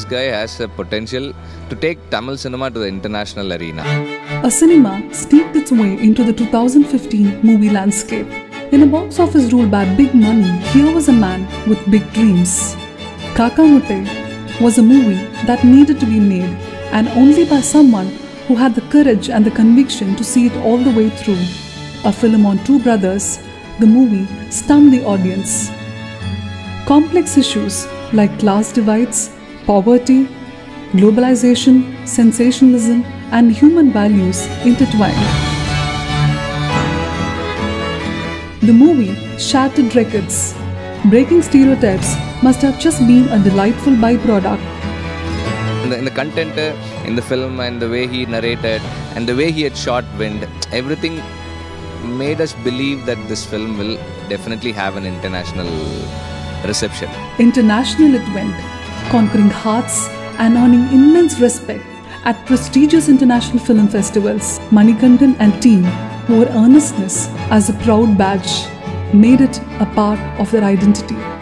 this guy has the potential to take Tamil cinema to the international arena. A cinema sneaked its way into the 2015 movie landscape. In a box office ruled by big money, here was a man with big dreams. Kaakka Muttai was a movie that needed to be made and only by someone who had the courage and the conviction to see it all the way through. A film on two brothers, the movie stunned the audience. Complex issues like class divides, poverty, globalization, sensationalism, and human values intertwined. The movie shattered records. Breaking stereotypes must have just been a delightful byproduct In the, in the content uh, in the film and the way he narrated and the way he had shot Wind, everything made us believe that this film will definitely have an international reception. International it went, conquering hearts and earning immense respect at prestigious international film festivals. Manikandan and team wore earnestness as a proud badge, made it a part of their identity.